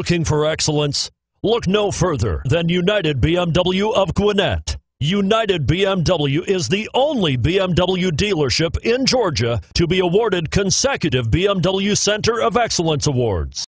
Looking for excellence? Look no further than United BMW of Gwinnett. United BMW is the only BMW dealership in Georgia to be awarded consecutive BMW Center of Excellence Awards.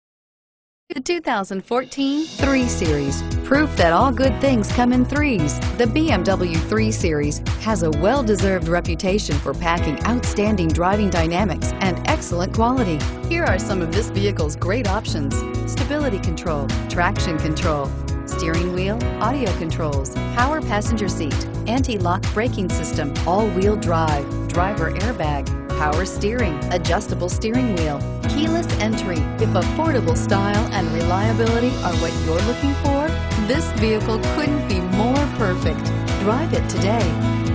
The 2014 3 Series. Proof that all good things come in threes. The BMW 3 Series has a well-deserved reputation for packing outstanding driving dynamics and excellent quality. Here are some of this vehicle's great options. Stability control, traction control, steering wheel, audio controls, power passenger seat, anti-lock braking system, all-wheel drive, driver airbag, power steering, adjustable steering wheel, keyless entry. If affordable style and reliability are what you're looking for, this vehicle couldn't be more perfect. Drive it today.